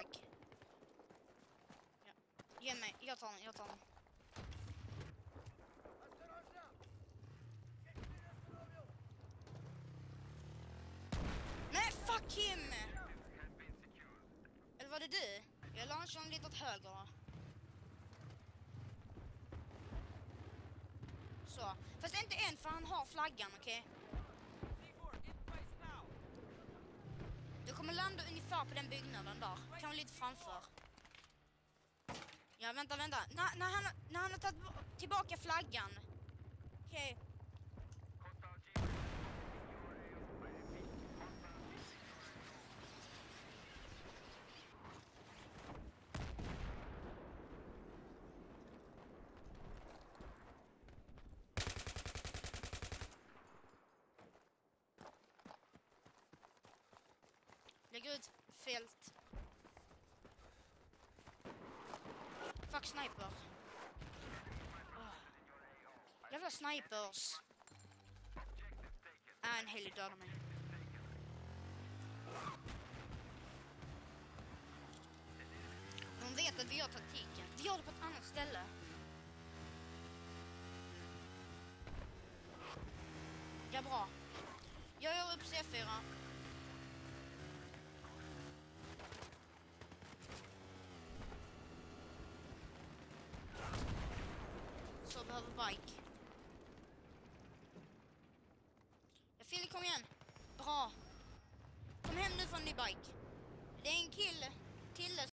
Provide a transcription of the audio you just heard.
bike. Ja. Ge mig, jag tar den, jag tar den. Nej, fuck him! Eller var det du? Jag launchade honom lite åt höger. Så. Fast inte än, för han har flaggan, okej? Okay? Ändå ungefär på den byggnaden där. Kanske lite framför. Ja, vänta, vänta. När, när, han, när han har tagit tillbaka flaggan. Okej. Okay. Ut fält. Fuck sniper. Oh. Jävla snipers. Ah, en helig dödar mig. De vet att vi har taktiken. Vi gör det på ett annat ställe. Ja, bra. Jag gör upp C4. Så behöver bike. Ja, Fille, kom igen. Bra. Kom hem nu från din bike. Det är en kille till